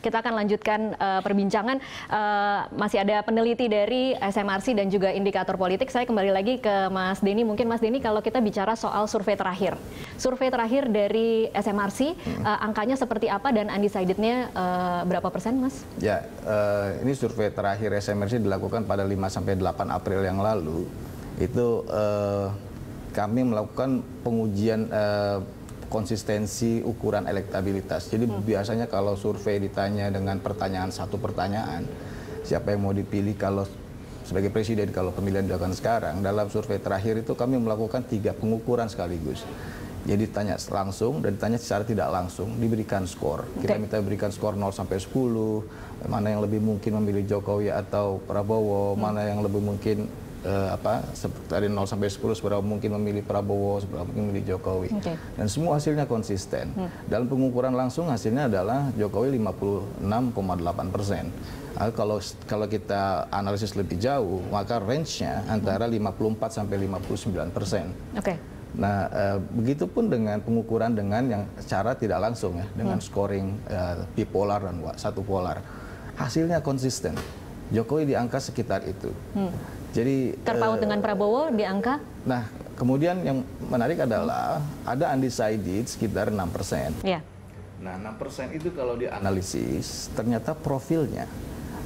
Kita akan lanjutkan uh, perbincangan. Uh, masih ada peneliti dari SMRC dan juga indikator politik. Saya kembali lagi ke Mas Denny. Mungkin Mas Denny kalau kita bicara soal survei terakhir. Survei terakhir dari SMRC, hmm. uh, angkanya seperti apa dan undecidednya uh, berapa persen, Mas? Ya, uh, ini survei terakhir SMRC dilakukan pada 5 sampai 8 April yang lalu. Itu uh, kami melakukan pengujian uh, konsistensi ukuran elektabilitas. Jadi hmm. biasanya kalau survei ditanya dengan pertanyaan satu pertanyaan, siapa yang mau dipilih kalau sebagai presiden kalau pemilihan dilakukan sekarang, dalam survei terakhir itu kami melakukan tiga pengukuran sekaligus. Jadi ditanya langsung dan ditanya secara tidak langsung, diberikan skor. Kita minta berikan skor 0 sampai 10, mana yang lebih mungkin memilih Jokowi atau Prabowo, hmm. mana yang lebih mungkin uh, apa dari 0 sampai 10 seberapa mungkin memilih Prabowo, seberapa mungkin memilih Jokowi. Okay. Dan semua hasilnya konsisten. Hmm. Dalam pengukuran langsung hasilnya adalah Jokowi 56,8 persen. Nah, kalau kalau kita analisis lebih jauh, maka range-nya antara 54 sampai 59 persen. Oke. Okay. Nah, uh, begitupun dengan pengukuran dengan yang secara tidak langsung ya, dengan hmm. scoring uh, bipolar dan satu polar. Hasilnya konsisten. Jokowi di angka sekitar itu. Hmm. Jadi terpaut uh, dengan Prabowo di angka? Nah, kemudian yang menarik adalah ada undecided sekitar 6 persen. Ya. Nah, 6 persen itu kalau dianalisis ternyata profilnya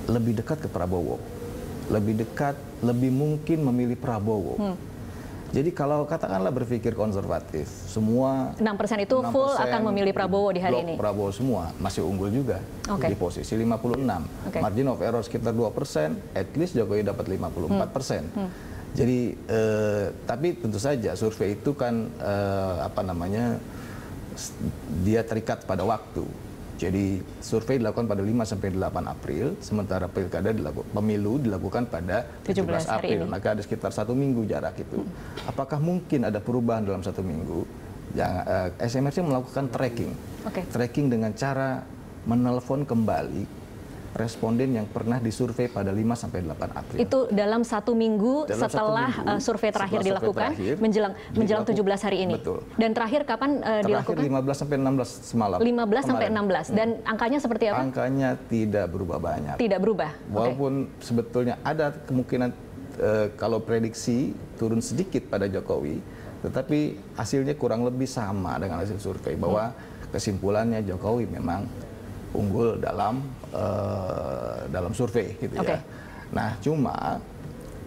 lebih dekat ke Prabowo, lebih dekat, lebih mungkin memilih Prabowo. Hmm jadi kalau katakanlah berpikir konservatif, semua 6% itu 6 full akan memilih Prabowo di hari ini. Prabowo semua masih unggul juga okay. di posisi 56. Okay. Margin of error sekitar 2%, at least Jokowi dapat 54%. Hmm. Hmm. Jadi eh, tapi tentu saja survei itu kan eh, apa namanya dia terikat pada waktu. Jadi survei dilakukan pada 5 sampai 8 April, sementara pilkada dilakukan pemilu dilakukan pada 17, 17 April. Maka ada sekitar satu minggu jarak itu. Hmm. Apakah mungkin ada perubahan dalam satu minggu? Yang uh, eh, SMRC melakukan tracking, okay. tracking dengan cara menelpon kembali responden yang pernah disurvei pada 5 sampai 8 April. Itu dalam satu minggu dalam setelah satu minggu, uh, survei terakhir survei dilakukan terakhir, menjelang menjelang 17 hari ini. Betul. Dan terakhir kapan uh, terakhir dilakukan? 15 sampai 16 semalam. 15 kemarin. sampai 16 dan hmm. angkanya seperti apa? Angkanya tidak berubah banyak. Tidak berubah. Walaupun okay. sebetulnya ada kemungkinan uh, kalau prediksi turun sedikit pada Jokowi, tetapi hasilnya kurang lebih sama dengan hasil survei bahwa hmm. kesimpulannya Jokowi memang unggul dalam uh, dalam survei gitu okay. ya. Nah, cuma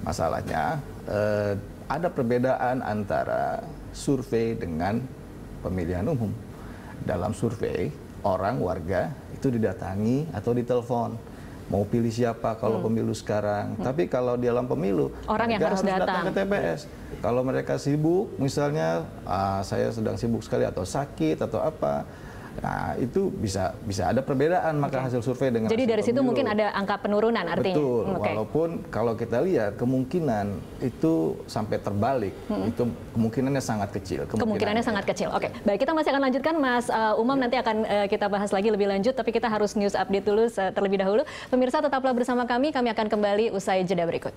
masalahnya uh, ada perbedaan antara survei dengan pemilihan umum. Dalam survei, orang warga itu didatangi atau ditelepon mau pilih siapa kalau hmm. pemilu sekarang. Hmm. Tapi kalau di dalam pemilu, orang yang harus, harus datang. datang ke TPS. Kalau mereka sibuk, misalnya ah, saya sedang sibuk sekali atau sakit atau apa, Nah, itu bisa bisa ada perbedaan maka hasil survei dengan Jadi dari situ pemilu. mungkin ada angka penurunan artinya. Betul. Hmm, okay. Walaupun kalau kita lihat kemungkinan itu sampai terbalik, hmm. itu kemungkinannya sangat kecil. Kemungkinannya, kemungkinannya sangat kecil. Oke. Okay. Baik, kita masih akan lanjutkan Mas uh, Umam ya. nanti akan uh, kita bahas lagi lebih lanjut tapi kita harus news update dulu uh, terlebih dahulu. Pemirsa tetaplah bersama kami, kami akan kembali usai jeda berikut.